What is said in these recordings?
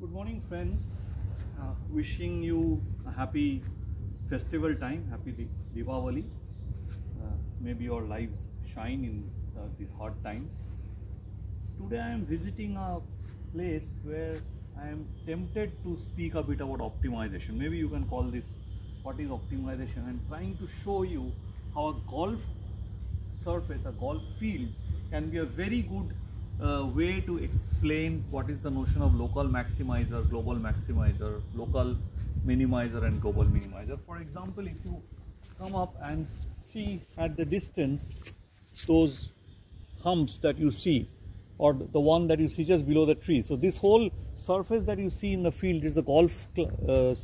Good morning, friends. Uh, wishing you a happy festival time, happy Di- Diwali. Uh, maybe your lives shine in uh, these hard times. Today I am visiting a place where I am tempted to speak a bit about optimization. Maybe you can call this what is optimization. I'm trying to show you how a golf surface, a golf field can be a very good uh, way to explain what is the notion of local maximizer, global maximizer, local minimizer and global minimizer. For example, if you come up and see at the distance those humps that you see or the one that you see just below the tree. So this whole surface that you see in the field is a golf uh,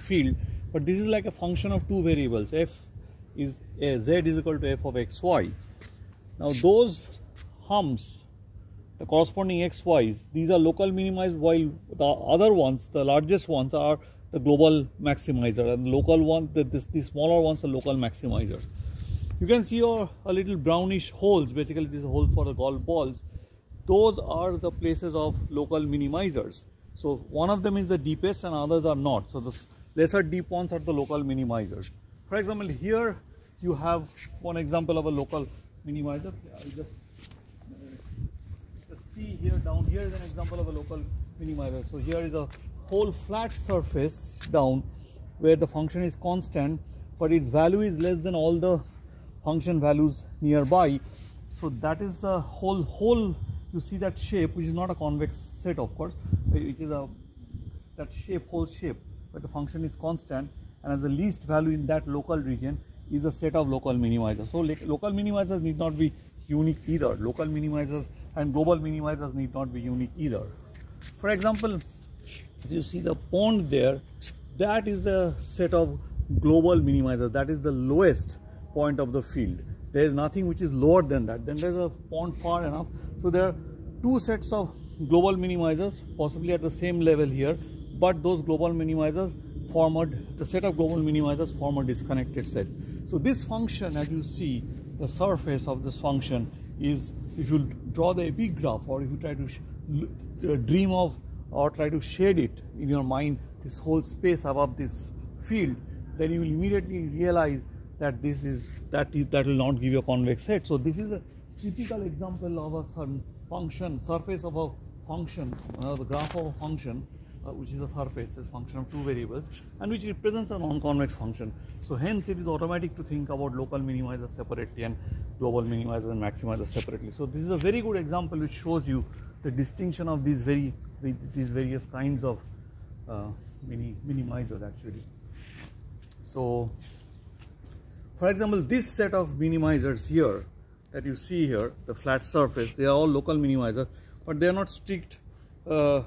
field, but this is like a function of two variables. F is uh, z is equal to f of x y. Now those humps, the corresponding x y's, these are local minimized while the other ones, the largest ones are the global maximizer and local one, the, this, the smaller ones are local maximizers. You can see a, a little brownish holes, basically this is hole for the golf balls. Those are the places of local minimizers. So one of them is the deepest and others are not. So the lesser deep ones are the local minimizers. For example, here you have one example of a local minimizer. Uh, just see here down here is an example of a local minimizer. So here is a whole flat surface down where the function is constant but its value is less than all the function values nearby. So that is the whole whole you see that shape which is not a convex set of course eh, which is a that shape whole shape where the function is constant and as the least value in that local region is a set of local minimizers. So local minimizers need not be unique either. Local minimizers and global minimizers need not be unique either. For example, you see the pond there, that is the set of global minimizers. That is the lowest point of the field. There is nothing which is lower than that. Then there's a pond far enough. So there are two sets of global minimizers possibly at the same level here, but those global minimizers form a, the set of global minimizers form a disconnected set. So this function as you see, the surface of this function is if you draw the epigraph or if you try to uh, dream of or try to shade it in your mind this whole space above this field, then you will immediately realize that this is that is that will not give you a convex set. So this is a typical example of a certain function, surface of a function, uh, the graph of a function, which is a surface, is function of two variables, and which represents a non-convex function. So hence it is automatic to think about local minimizers separately and global minimizers and maximizers separately. So this is a very good example which shows you the distinction of these very these various kinds of uh, mini minimizers actually. So for example, this set of minimizers here that you see here, the flat surface, they are all local minimizers, but they are not strict uh,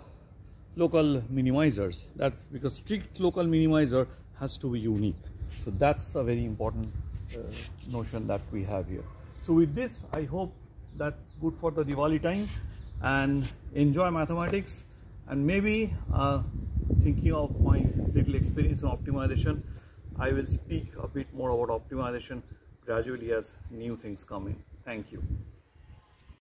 local minimizers. That's because strict local minimizer has to be unique. So that's a very important uh, notion that we have here. So with this, I hope that's good for the Diwali time and enjoy mathematics and maybe uh, thinking of my little experience in optimization I will speak a bit more about optimization gradually as new things come in. Thank you.